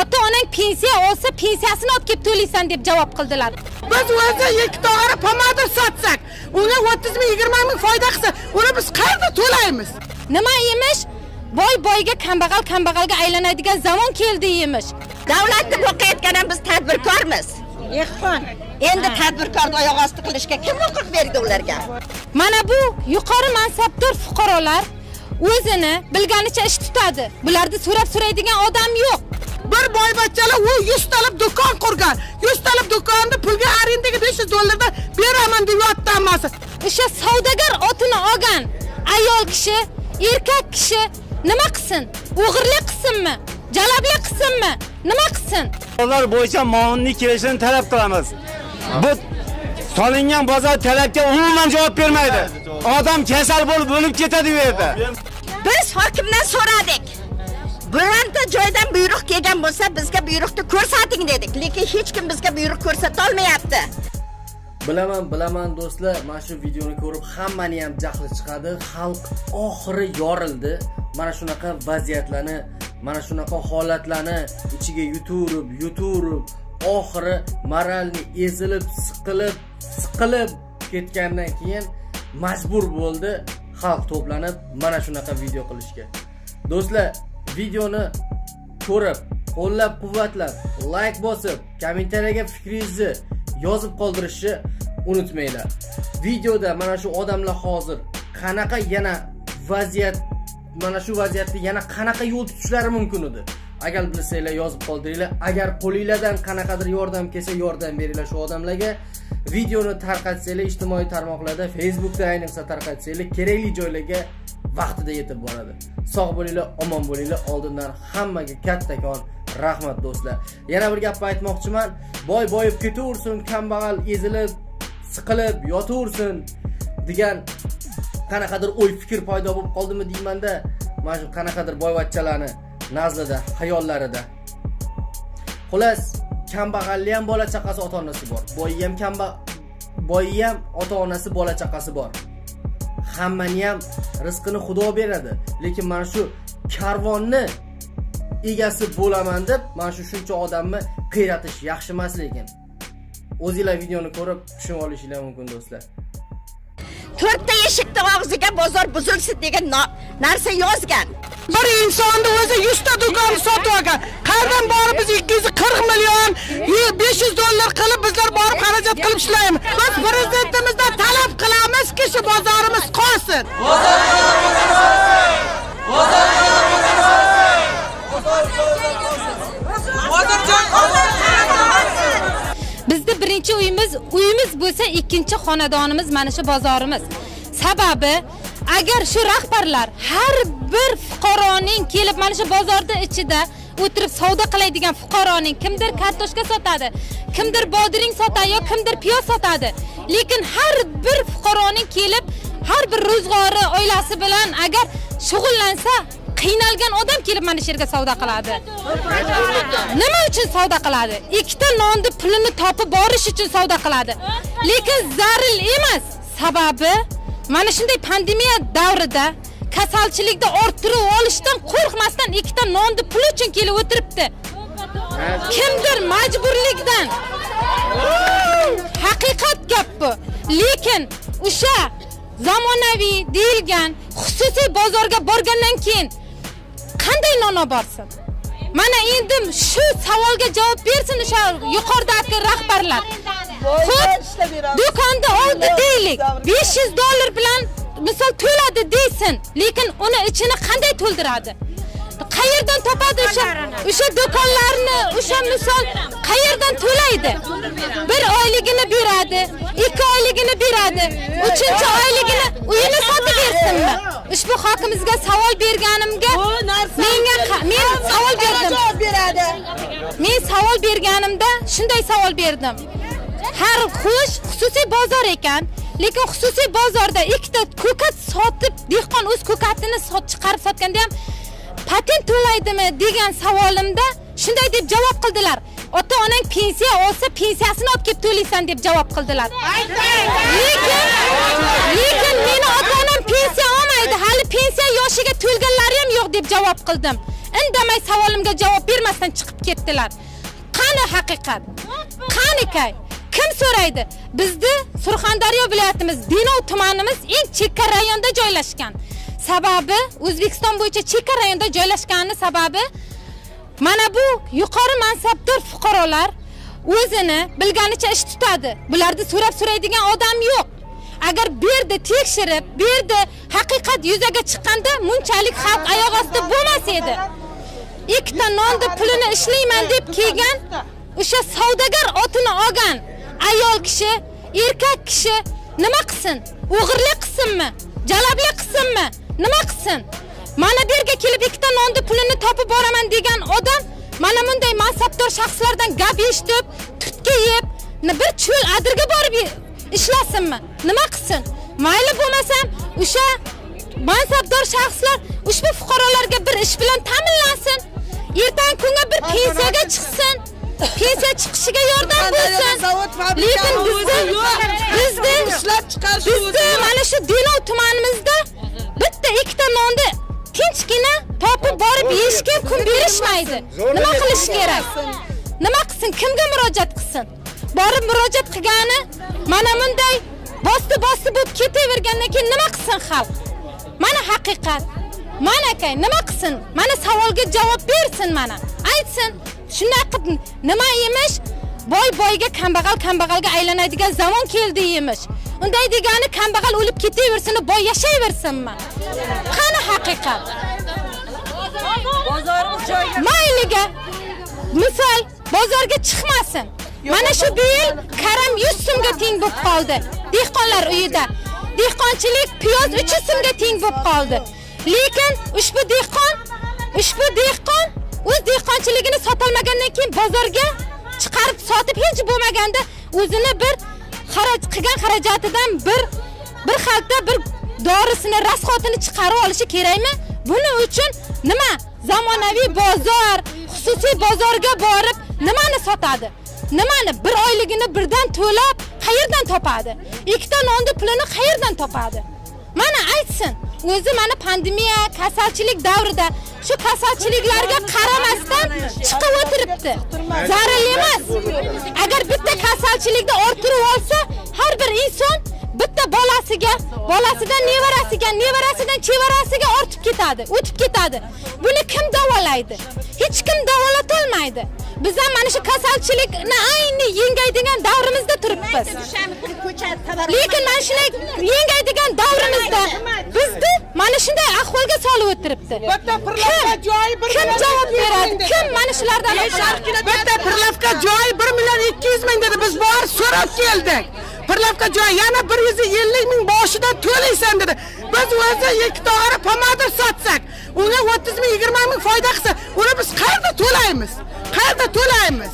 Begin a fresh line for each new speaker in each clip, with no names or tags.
ota onang pensiya olsa pensiyasini olib kelib to'laysan deb javob qildilar.
Biz o'zi ikkita og'ir pomada sotsak unga o'ttiz ming yigirma ming foyda qilsa uni biz qayerda to'laymiz?
Nima emish boy boyga kambag'al kambag'alga aylanadigan zamon keldi emish
davlatni boqayotgan ham biz tadbirkormiz.
Ehson.
Endi tadbirkorni oyoq osti qilishga kim huquq berdi ularga?
Mana bu yuqori mansabdor fuqarolar o'zini bilganicha ish tutadi. Bularni so'rab so'raydigan odam yo'q
bir boyvachchalar u yuztalab do'kon qurgan. Yuztalab do'konni pulga arendaga besh yuz dollardan beraman deb yotdi hammasi.
O'sha savdogar otini olgan ayol kishi erkak kishi nima qilsin? O'g'irlik qilsinmi? Jalablik qilsinmi? Nima qilsin?
Bozor bo'yicha muavinlik kelishini talab qilamiz. Bu solingan bozor talabga umuman javob bermaydi. Odam kasal bo'lib o'lib ketadi bu yerda.
biz hokimdan so'radik bironta joydan buyruq kelgan bo'lsa bizga buyruqni ko'rsating dedik. Lekin hech kim bizga buyruq ko'rsatolmayapti.
Bilaman bilaman do'stlar. Mana shu videoni ko'rib hammani ham jahli chiqadi. Xalq oxiri yorildi. Mana shunaqa vaziyatlarni mana shunaqa holatlarni ichiga yuturib yuturib oxiri moralni ezilib siqilib siqilib ketgandan keyin majbur bo'ldi xalq to'planib mana shunaqa video qilishga. Do'stlar videoni ko'rib qo'llab quvvatlab layk bosib kommentariyaga fikringizni yozib qoldirishni unutmanglar. Videoda mana shu odamlar hozir qanaqa yana vaziyat mana shu vaziyatda yana qanaqa yo'l tutishlari mumkin edi? Agar bilsanglar yozib qoldiringlar. Agar qo'linglardan qanaqadir yordam kelsa yordam beringlar shu odamlarga. Videoni tarqatsanglar ijtimoiy tarmoqlarda facebookda ayniqsa tarqatsanglar kerakli joylarga vaqtida yetib boradi. Sog' bo'linglar omon bo'linglar oldindan hammaga kattakon rahmat do'stlar. Yana bir gapni aytmoqchiman. Boy boyib ketaversin kambag'al ezilib siqilib yotaversin degan qanaqadir o'y fikr paydo bo'lib qoldimi deymanda mana shu qanaqadir boyvachchalarni nazlida xayollarida. Xullas kambag'alli ham bola chaqasi ota onasi bor. Boyi ham kamba boyi ham ota onasi bola chaqasi bor. Hammani ham rizqini xudo beradi. Lekin mana shu karvonni egasi bo'laman deb mana shu shuncha odamni qiyratish yaxshi emas lekin. O'zinglar videoni ko'rib tushunib olishinglar mumkin do'stlar.
To'rtta eshikni og'ziga bozor buzilsin degan narsa yozgan.
Bir insonni o'zi yuzta do'konni sotib olgan. Qayerdan borib biz ikki yuz qirq million besh yuz dollar qilib bizlar borib xarajat qilib ishlaymiz. Biz prezidentimizdan talab qilamiz kishi bozorimiz qolsin.
Bizni birinchi uyimiz uyimiz bo'lsa ikkinchi xonadonimiz mana shu bozorimiz. Sababi agar shu rahbarlar har bir fuqaroning kelib mana shu bozorni ichida o'tirib savdo qiladigan fuqaroning kimdir kartoshka sotadi kimdir bodring sotadi yo kimdir piyoz sotadi. Lekin har bir fuqaroning kelib har bir ro'zg'ori oilasi bilan agar shug'ullansa qiynalgan odam kelib mana shu yerga savdo qiladi. Nima uchun savdo qiladi? Ikkita nonni pulini topib borish uchun savdo qiladi. Lekin zaril emas. Sababi mana shunday pandemiya davrida kasalchilikni orttirib olishdan qo'rqmasdan ikkita nonni puli uchun kelib o'tiribdi. Kimdir majburlikdan. Haqiqat gap bu. Lekin o'sha zamonaviy deyilgan xususiy bozorga borgandan keyin qanday non olib borsin? Mana endi shu savolga javob bersin o'sha yuqoridagi rahbarlar. Xo'p do'konda oldi deylik. besh yuz dollar bilan misol to'ladi deysin lekin uni ichini qanday to'ldiradi? Qayerdan topadi o'sha o'sha do'konlarni o'sha misol qayerdan to'laydi? Bir oyligini beradi ikki oyligini beradi uchinchi oyligini uyini sotib bersinmi? Ushbu hokimimizga savol berganimga menga men savol berdim. men savol berganimda shunday savol berdim. Har xush xususiy bozor ekan lekin xususiy bozorda ikkita ko'kat sotib dehqon o'z ko'katini sot chiqarib sotganda ham patent to'laydimi degan savolimda shunday deb javob qildilar. Ota onang pensiya olsa pensiyasini olib kelib to'laysan deb javob qildilar. Lekin lekin meni ota onam pensiya olmaydi hali pensiya yoshiga to'lganlari ham yo'q deb javob qildim. Indamay savolimga javob bermasdan chiqib ketdilar. Qani haqiqat? Qani kay? Kim so'raydi? Bizni surxondaryo viloyatimiz denov tumanimiz eng chekka rayonda joylashgan. Sababi o'zbekiston bo'yicha chekka rayonda joylashgani sababi mana bu yuqori mansabdor fuqarolar o'zini bilganicha ish tutadi. Bularni so'rab so'raydigan odam yo'q. Agar bu yerda tekshirib bu yerda haqiqat yuzaga chiqqanda munchalik xalq oyoq ostida bo'lmas edi. Ikkita nonni pulini ishlayman deb kelgan o'sha savdogar otini olgan ayol kishi erkak kishi nima qilsin? O'g'irlik qilsinmi? Jalablik qilsinmi? Nima qilsin? Mana bu yerga kelib ikkita nonni pulini topib boraman degan odam mana bunday mansabdor shaxslardan gap eshitib tutga yeb bir cho'l adirga borib ishlasinmi? Nima qilsin? Mayli bo'lmasam o'sha mansabdor shaxslar ushbu fuqarolarga bir ish bilan ta'minlansin. Ertangi kunga bir pensiyaga chiqsin pensiya chiqishiga yordam bo'lsin. lekin bizni bizni
ishlab chiqarish
bizni mana shu denov tumanimizda bitta ikkita nonni tinchgina topib borib yeyishga kun berishmaydi. nima qilish kerak? Nima qilsin? Kimga murojaat qilsin? Borib murojaat qilgani mana bunday bosti bosti bo'lib ketavergandan keyin nima qilsin xalq? Mana haqiqat. Mana akay nima qilsin? Mana savolga javob bersin mana. Aytsin shunday qilib nima emish boy boyga kambag'al kambag'alga aylanadigan zamon keldi emish unday degani kambag'al o'lib ketaversin boy yashayversinmi? Qani haqiqat? Mayliga. Misol bozorga chiqmasin. Mana shu bu yil karam 100 so'mga teng bo'lib qoldi. Dehqonlar uyida. Dehqonchilik piyoz 300 so'mga teng bo'lib qoldi. Lekin ushbu dehqon ushbu dehqon o'z dehqonchiligini sotolmagandan keyin bozorga chiqarib sotib hech bo'lmaganda o'zini bir xaraj qilgan xarajatidan bir bir xalta bir dorisini rasxotini chiqarib olishi kerakmi? Buning uchun nima? Zamonaviy bozor xususiy bozorga borib nimani sotadi? Nimani bir oyligini birdan to'lab qayerdan topadi? Ikkita nonni pulini qayerdan topadi? Mana aytsin o'zi mana pandemiya kasalchilik davrida shu kasalchiliklarga qaramasdan chiqib o'tiribdi. Zaril emas. Agar bitta kasalchilikni orttirib olsa har bir inson bitta bolasiga bolasidan nevarasiga nevarasidan chevarasiga ortib ketadi o'tib ketadi. Buni kim davolaydi? Hech kim davolatolmaydi olmaydi. Ham mana shu kasalchilikni ayni yengaydigan davrimizda turibmiz. Lekin mana shunday yengaydigan davrimizda bizni mana shunday ahvolga solib o'tiribdi.
Bitta pirlavka joyi bir
kim javob beradi? kim mana shulardan
bitta pirlavka joyi bir million ikki yuz ming dedi. Biz borib so'rab keldik pirlavka joy yana bir yuz ellik ming boshidan to'laysan dedi. Biz o'zi ikkita ora pomadir sotsak unga o'ttiz ming yigirma ming foyda qilsa uni biz qayerda to'laymiz? Qayerda to'laymiz?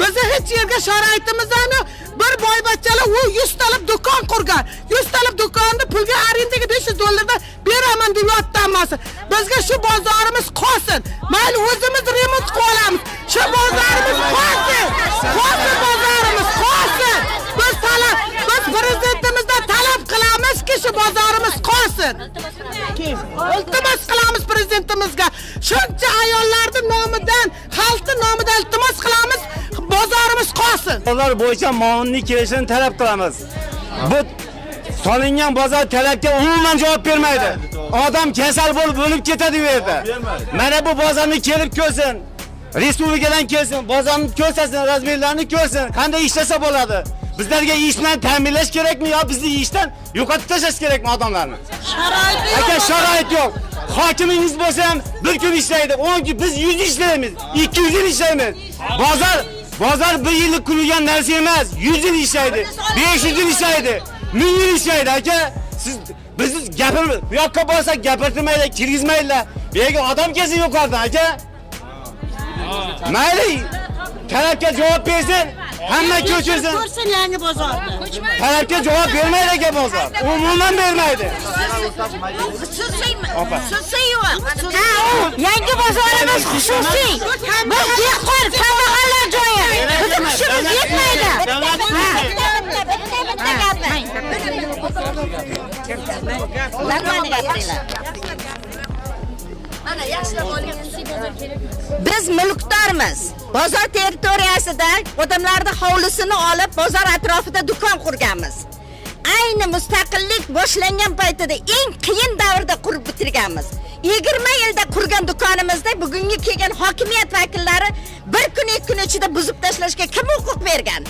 Bizni hech yerga sharoitimiz ham yo'q. Bir boyvachchalar u yuztalab do'kon qurgan. Yuztalab do'konni pulga arendaga besh yuz dollardan beraman deb yotdi hammasi. Bizga shu bozorimiz qolsin. Mayli o'zimiz remont qilib olamiz shu bozorimiz qolsin. Qolsin bozorimiz qolsin. Prezidentimizdan talab qilamizki shu bozorimiz qolsin. Iltimos qilamiz prezidentimizga. Shuncha ayollarni nomidan xalqni nomidan iltimos qilamiz bozorimiz qolsin.
Bozor bo'yicha muavinlik kelishini talab qilamiz. Bu solingan bozor talabga umuman javob bermaydi. Odam kasal bo'lib o'lib ketadi bu yerda. Mana bu bozorni kelib ko'rsin. Respublikadan kelsin bozorni ko'rsasin razmerlarini ko'rsin. Qanday ishlasa bo'ladi bizlarga ish bilan ta'minlash kerakmi yo bizni ishdan yo'qotib tashlash kerakmi odamlarni? Aka sharoit yo'q. Hokimingiz bo'lsa ham bir kun ishlaydi o'n kun biz yuz ishlaymiz ikki yuz yil ishlaymiz. Bozor bozor bir yillik qurilgan narsa emas yuz yil ishlaydi besh yuz yil ishlaydi ming yil ishlaydi aka. Siz bizni gapir bu yoqqa borsak gapirtirmaydilar kirgizmaydilar. Bu yerga odam kelsin yuqoridan aka. Mayli talabga javob bersin hamma ko'chirsin.
ko'rsin yangi bozorni.
Talabga javob bermaydi aka bozor. Umuman bermaydi. Opa.
yangi bozorimiz xususiy. Biz dehqon kambag'allar joyi. Bizni kuchimiz yetmaydi.
Bitta bitta gapni. yaxshilab gapiringlar. biz mulkdormiz. Bozor territoriyasida odamlarni hovlisini olib bozor atrofida do'kon qurganmiz. Ayni mustaqillik boshlangan paytida eng qiyin davrda qurib bitirganmiz. 20 yilda qurgan do'konimizni bugungi kelgan hokimiyat vakillari bir kun ikki kun ichida buzib tashlashga kim huquq bergan?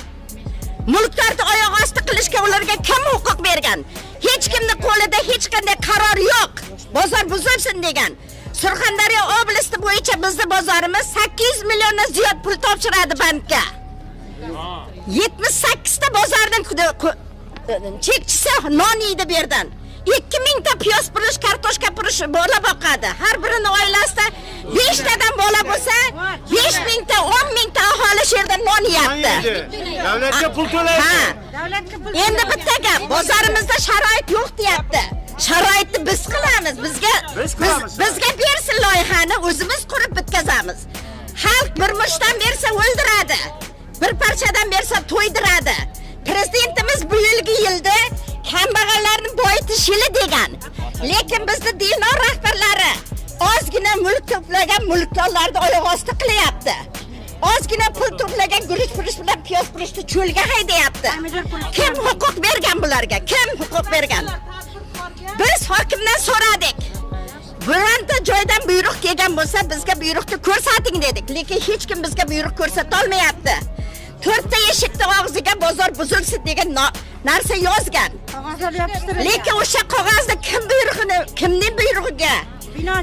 Mulkdorni oyoq osti qilishga ularga kim huquq bergan? Hech kimni qo'lida hech qanday qaror yo'q. Bozor buzilsin degan. Surxondaryo oblasti bo'yicha bizni bozorimiz 800 milliondan ziyod pul topshiradi bankka. 78 ta bozordan chekchisi non yeydi bu yerdan. 2000 ta piyoz purish kartoshka purish bola boqadi. Har birini oilasida 5 tadan bola bo'lsa 5000 ta 10 ming ta aholi shu yerda non yeyapti.
Davlatga pul to'laydi
Ha. Endi bitta gap, bozorimizda sharoit yo'q deyapti. Sharoitni biz qilamiz. Bizga
Biz
bizga bersin loyihani, o'zimiz qurib bitkazamiz. Xalq bir mushdan bersa o'ldiradi. Bir parchadan bersa to'ydiradi. Prezidentimiz bu yilgi yilda kambag'allarni boyitish yili degan. Lekin bizni dinor rahbarlari ozgina mulk to'plagan mulkdorlarni oyoq osti qilyapti. ozgina pul to'plagan guruch purish bilan piyoz purishni cho'lga haydayapti kim huquq bergan bularga kim huquq bergan biz hokimdan so'radik. Bironta joydan buyruq kelgan bo'lsa bizga buyruqni ko'rsating dedik. Lekin hech kim bizga buyruq ko'rsatolmayapti to'rtta eshikni og'ziga bozor buzilsin degan narsa yozgan. Lekin o'sha qog'ozni kim buyrug'ini kimning buyrug'iga?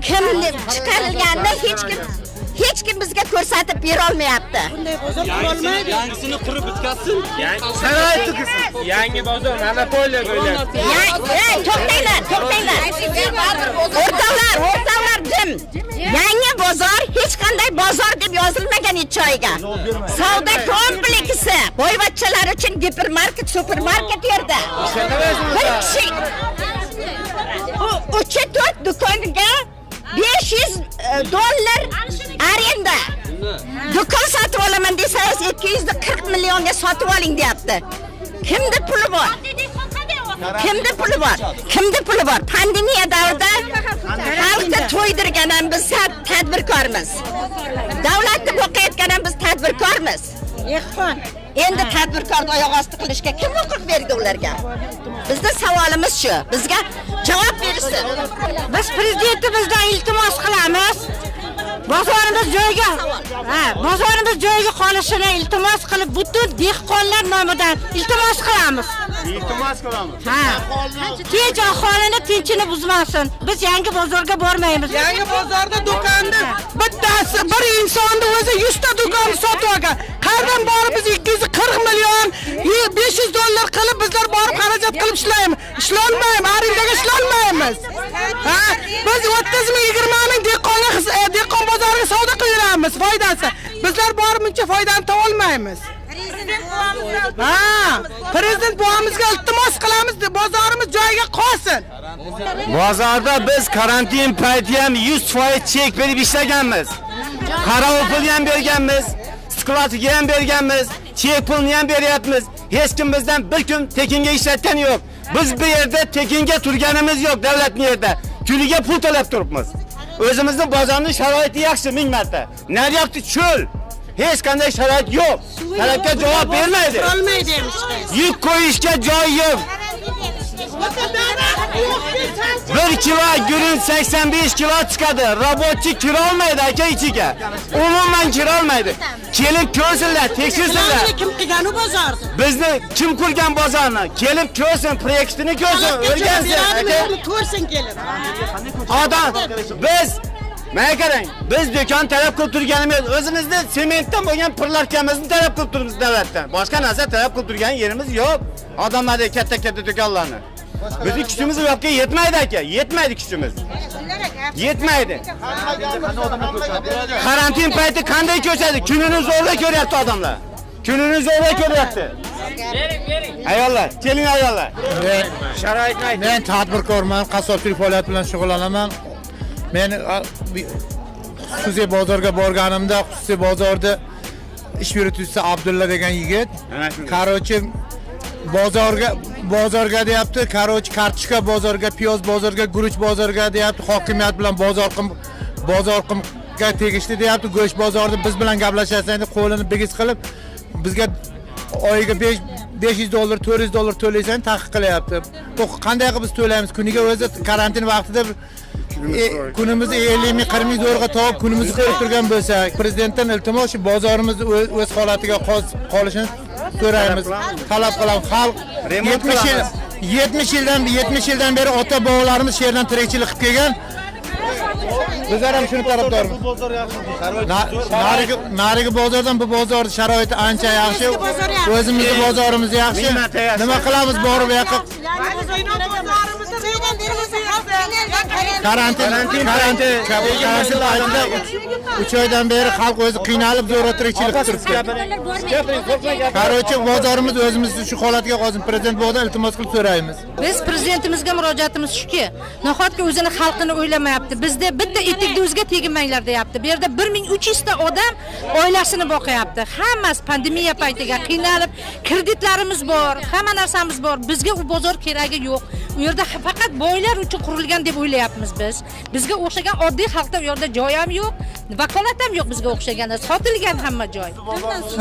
Kimni chiqarilganini hech kim hech kim bizga ko'rsatib berolmayapti
yangisini qurib bitkazsin
sharoit
yangi bozor monopoliya bo'lyapti
to'xtanglar to'xtanglar. O'rtoqlar o'rtoqlar jim. Yangi bozor hech qanday bozor deb yozilmagan hech joyga savdo kompleksi. Boyvachchalar uchun gipermarket supermarket yerda. Bir kishi u- uch to'rt do'konga 500 e, dollar desangiz 240 millionga sotib oling deyapti. Kimda puli bor? Kimda puli bor? Kimda puli bor? Pandemiya davrida xalqni to'ydirgan ham biz tadbirkormiz. Davlatni boqayotgan ham biz tadbirkormiz. Endi tadbirkorni oyoq osti qilishga kim huquq berdi ularga? Bizni savolimiz shu. Bizga javob berishsin.
Biz prezidentimizdan iltimos bozorimiz joyiga ha bozorimiz joyiga qolishini iltimos qilib butun dehqonlar nomidan iltimos qilamiz.
Iltimos qilamiz.
Ha. Tinch aholini tinchini buzmasin. Biz yangi bozorga bormaymiz.
Yangi bozorda do'konni bittasi bir insonni o'zi 100 ta do'konni sotib olgan. Qayerdan borib biz 240 million 500 dollar qilib bizlar borib xarajat qilib ishlaymiz ishlolmaymiz arendaga ishlolmaymiz ha? Biz 30 ming 20 ming dehqonga e, dehqon bozoriga savdo qilyapmiz foydasi. Bizlar borib buncha foydani topolmaymiz ha? Prezident buvamizga iltimos qilamiz bozorimiz joyiga qolsin.
Bozorda biz karantin payti ham 100% chek berib ishlaganmiz. Qarov pulni ham berganmiz skladiga ham berganmiz chek pulni ham beryapmiz. Hech kim bizdan bir kun tekinga ishlatgani yo'q. Biz bu yerda tekinga turganimiz yo'q davlatni yerda kuniga pul to'lab turibmiz. O'zimizni bozorni sharoiti yaxshi ming marta naryapti cho'l. Hech qanday sharoit yo'q. Talabga javob bermaydi.
olmaydi.
Yuk qo'yishga joy yo'q bir kilo gurun 85 kilo chiqadi robotchi kirolmaydi aka ichiga umuman kirolmaydi kelib ko'rsinlar tekshirsinlar
kim qilgan u bozorni
bizni kim qurgan bozorni kelib ko'rsin proyektini ko'rsin o'rgansin aka
ko'rsin kelib
odam biz mana qarang biz do'kon talab qilib turganimiz o'zimizni sementdan bo'lgan pirlarkamizni talab qilib turibmiz davlatdan boshqa narsa talab qilib turgan yerimiz yo'q odamlardek katta katta do'konlarni bizni kuchimiz u yoqqa yetmaydi aka yetmaydi kuchimiz yetmaydi karantin payti qanday ko'chadi kunini zo'rlab ko'ryapti odamlar kunini zo'rlab ko'ryapti ayollar keling ayollar sharoitni ayting
men tadbirkorman qassobchilik faoliyati bilan shug'ullanaman. Men xususiy bozorga borganimda xususiy bozorda ish yurituvchisi abdulla degan yigit. Короче bozorga bozorga deyapti короче kartoshka bozorga piyoz bozorga guruch bozorga deyapti hokimiyat bilan bozor qilib bozor qimga tegishli deyapti go'sht bozorni biz bilan gaplashasang deb qo'lini bigiz qilib bizga oyiga besh besh yuz dollar to'rt yuz dollar to'laysan taqiq qilyapti. Bu qanday qilib biz to'laymiz? Kuniga o'zi karantin vaqtida e, kunimizni ellik ming qirq ming zo'rg'a topib kunimizni ko'rib turgan bo'lsak prezidentdan iltimos shu bozorimizni o'z holatiga qol- qolishini so'raymiz talab qilamiz xalq yetmish yil yetmish yildan yetmish yildan beri ota bobolarimiz shu yerdan tirikchilik qilib kelgan. Bizlar ham shuni tarafdormiz. Na- narigi narigi bozordan bu bozor sharoiti ancha yaxshi. o'zimizni bozorimiz yaxshi. nima qilamiz borib bu yoqqa karantin karantin karantin paytida uch oydan beri xalq o'zi qiynalib zo'rg'a tirikchilik qilib turibdi. короче bozorimiz o'zimizni shu holatiga qolsin prezident bog'dan iltimos qilib so'raymiz.
Biz prezidentimizga murojaatimiz shuki nahotki o'zini xalqini o'ylamayapti? Bizda bitta etikni o'ziga teginmanglar deyapti. Bu yerda bir ming uch yuzta odam oilasini boqyapti. Hammasi pandemiya paytiga qiynalib kreditlarimiz bor hamma narsamiz bor. Bizga u bozor keragi yo'q. U yerda faqat boylar uchun qurilgan deb o'ylayapmiz biz. Bizga o'xshagan oddiy xalqda u yerda joy ham yo'q vakolat ham yo'q bizga o'xshagan sotilgan hamma joy.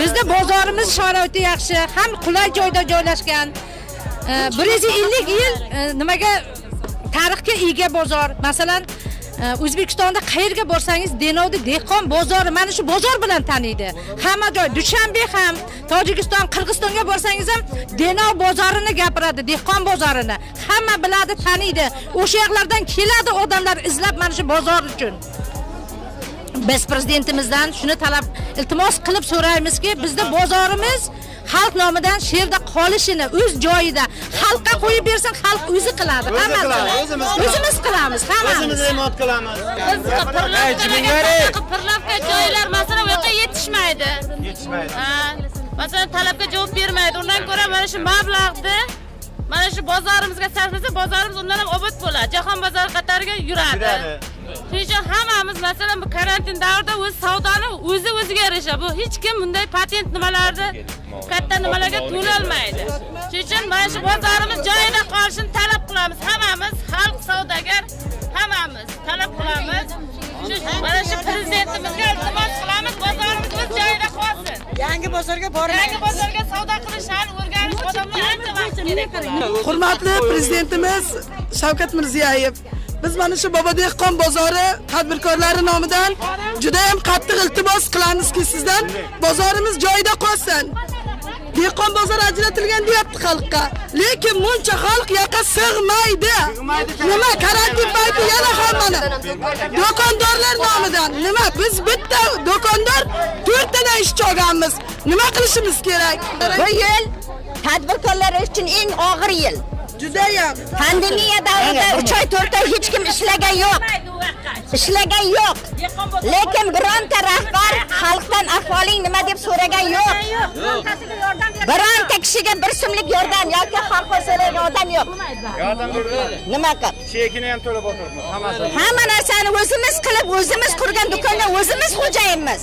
Bizda bozorimiz sharoiti yaxshi ham qulay joyda joylashgan. Ee, bir yuz ellik yil e, nimaga tarixga ega bozor. Masalan o'zbekistonda qayerga borsangiz denovni dehqon bozori mana shu bozor bilan taniydi. Hamma joy dushanbe ham tojikiston qirg'izistonga borsangiz ham denov bozorini gapiradi dehqon bozorini. Hamma biladi taniydi. O'sha yoqlardan keladi odamlar izlab mana shu bozor uchun. Biz prezidentimizdan shuni talab iltimos qilib so'raymizki bizda bozorimiz xalq nomidan shu yerda qolishini o'z joyida xalqqa qo'yib bersin xalq o'zi qiladi hammasini
o'zimiz qilamiz.
hammamiz
o'zimiz remont qilamiz
Pirlavka joylar masalan bu yoqqa yetishmaydi.
yetishmaydi
Masalan, talabga javob bermaydi. Undan ko'ra mana shu mablag'ni mana shu bozorimizga sarflasa, bozorimiz undan ham obod bo'ladi. Jahon bozori qatoriga yuradi. Shuning uchun hammamiz masalan bu karantin davrida o'z savdoni o'zi o'ziga yarasha. Bu hech kim bunday patent nimalarni katta nimalarga to'lolmaydi. Shuning uchun mana shu bozorimiz joyida qolishini talab qilamiz. Hammamiz xalq savdogar hammamiz talab qilamiz. Mana shu prezidentimizga iltimos qilamiz, bozorimiz o'z joyida qolsin.
yangi bozorga
Yangi bozorga savdo qilishni o'rganish odamlar ancha vaqt kerak.
hurmatli prezidentimiz shavkat mirziyoyev biz mana shu bobo dehqon bozori tadbirkorlari nomidan juda ham qattiq iltimos qilamizki sizdan bozorimiz joyida qolsin. Dehqon bozori ajratilgan deyapti xalqqa lekin buncha xalq yoqqa sig'maydi. Nima karantin payti yana hammani do'kondorlar nomidan nima biz bitta do'kondor to'rttadan ishchi olganmiz. Nima qilishimiz kerak?
Bu yil tadbirkorlar uchun eng og'ir yil.
Judayam
Pandemiya davrida 3 oy 4 oy hech kim ishlagan yo'q. Ishlagan yo'q. Lekin bironta rahbar xalqdan ahvoling nima deb so'ragan yo'q. Bironta kishiga bir so'mlik yordam yoki xalq so'ragan odam yo'q.
yordam
Nima qil?
chekini ham to'lab o'tiribmiz hammasi
Hamma narsani o'zimiz qilib, o'zimiz qurgan do'konda o'zimiz xo'jayinmiz.